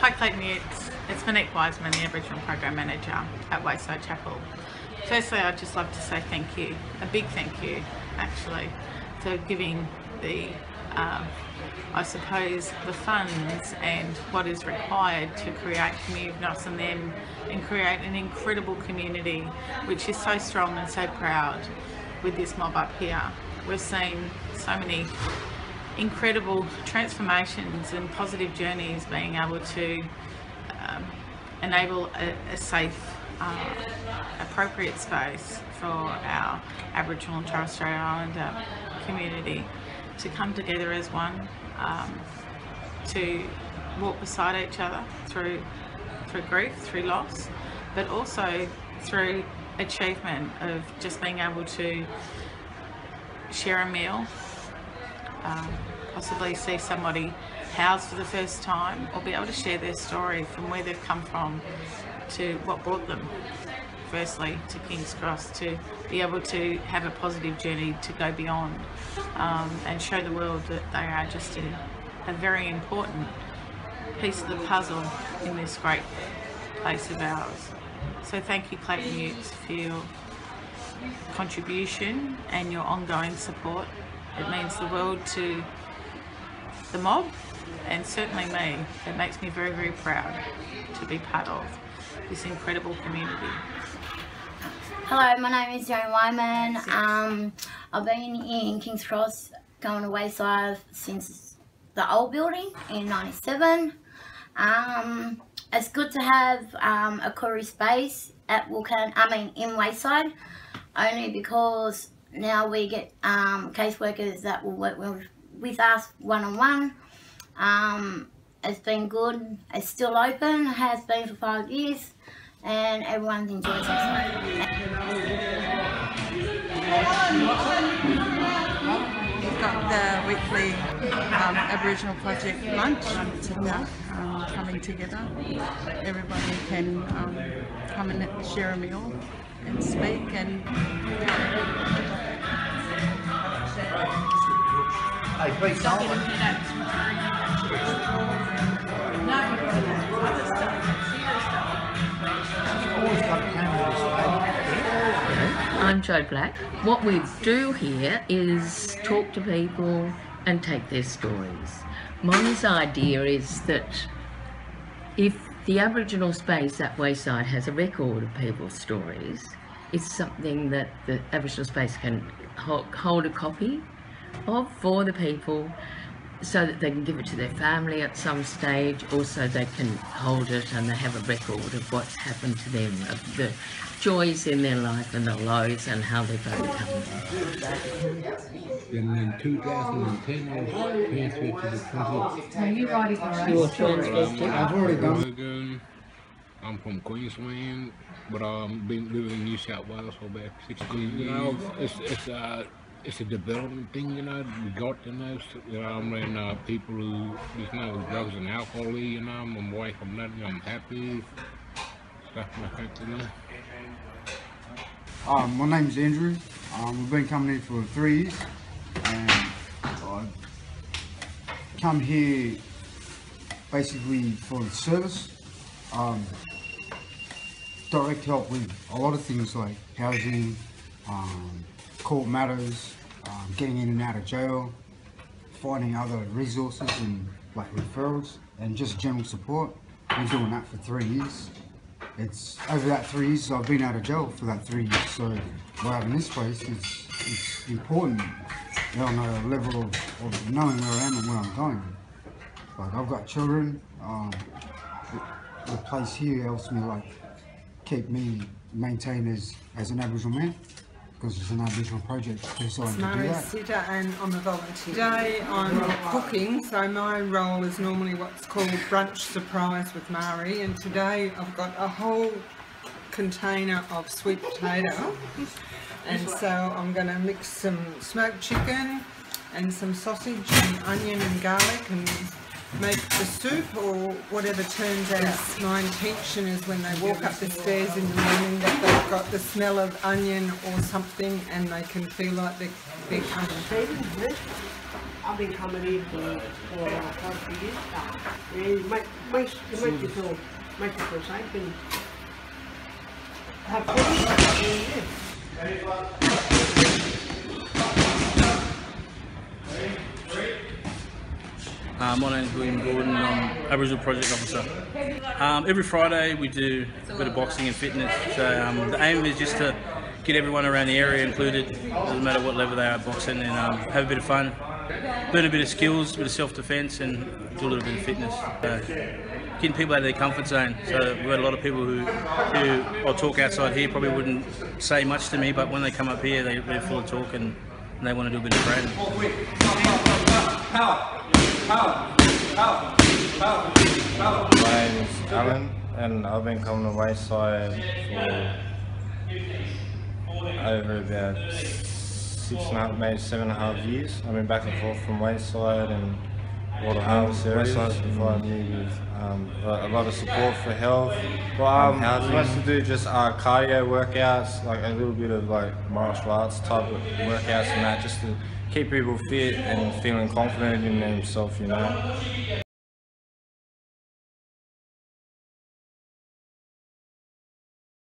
Hi Clayton Utz, it's Monique Wiseman, the Aboriginal Program Manager at Wayside Chapel. Firstly, I'd just love to say thank you, a big thank you actually, for giving the, um, I suppose, the funds and what is required to create Us and Them and create an incredible community which is so strong and so proud with this mob up here. We've seen so many incredible transformations and positive journeys being able to um, enable a, a safe, uh, appropriate space for our Aboriginal and Torres Strait Islander community to come together as one, um, to walk beside each other through through grief, through loss, but also through achievement of just being able to share a meal, um, possibly see somebody housed for the first time, or be able to share their story from where they've come from to what brought them firstly to King's Cross to be able to have a positive journey to go beyond um, and show the world that they are just a, a very important piece of the puzzle in this great place of ours. So thank you Clayton Utz for your contribution and your ongoing support. It means the world to the mob and certainly me. It makes me very, very proud to be part of this incredible community. Hello, my name is Joan Wyman. Um, I've been in King's Cross going to Wayside since the old building in 97. Um, it's good to have um, a Koori space at Wilcan, I mean in Wayside, only because now we get um, caseworkers that will work with, with us one-on-one. -on -one. um, it's been good, it's still open, It has been for five years, and everyone's enjoyed it. We've got the weekly um, Aboriginal Project lunch um, coming together. Everybody can um, come and share a meal and speak and Hey, please don't. I'm Joe Black. What we do here is talk to people and take their stories. Moni's idea is that if the Aboriginal space at Wayside has a record of people's stories, it's something that the Aboriginal space can hold a copy of for the people so that they can give it to their family at some stage also they can hold it and they have a record of what's happened to them of the joys in their life and the lows and how they've overcome them. And in 2010 I was transferred to the project. Are you writing your You're own story? transferred I've already done Logan. I'm from Queensland, but I've been living in New South Wales for about 16 years. You know, it's, it's, uh, it's a development thing, you know, we got, you know, you know, I mean, uh, people who, you know, drugs and alcohol, you know, I'm away from that, I'm happy, stuff like that, you know. Um, my name's Andrew. Um, we've been coming here for three years, and I've come here basically for the service. Um, direct help with a lot of things like housing, um, court matters, um, getting in and out of jail, finding other resources and like referrals, and just general support. Been doing that for three years. It's over that three years I've been out of jail for that three years. So by having this place, it's it's important on a level of, of knowing where I am and where I'm going. Like I've got children. Um, the, place here helps me like keep me maintained as as an Aboriginal man because it's an Aboriginal project do Murray. Sitter and I'm a volunteer. Today I'm cooking, so my role is normally what's called brunch surprise with Mari and today I've got a whole container of sweet potato and so I'm going to mix some smoked chicken and some sausage and onion and garlic and make the soup or whatever turns out. My intention is when they walk up the stairs in the morning that they've got the smell of onion or something and they can feel like they're, they're coming. I've been coming in for, for uh, quite a few years now. Yeah, it make, makes, it makes you feel, makes you feel safe and have fun. My name is William Gordon. I'm Aboriginal Project Officer. Um, every Friday we do a bit of boxing and fitness. So um, the aim is just to get everyone around the area included, doesn't matter what level they are boxing, and um, have a bit of fun, learn a bit of skills, a bit of self-defence, and do a little bit of fitness. So, getting people out of their comfort zone. So we've got a lot of people who, who I'll talk outside here probably wouldn't say much to me, but when they come up here, they, they're full of talk and, and they want to do a bit of training. My name is Alan and I've been coming to Wayside for over about six and a half, maybe seven and a half years. I've been back and forth from Wayside and Water Harvest areas. Wayside's provided me with um, a, a lot of support for health. Well, um, I used to do just uh, cardio workouts, like a little bit of like martial arts type of workouts and that, just to keep people fit and feeling confident in themselves, you know.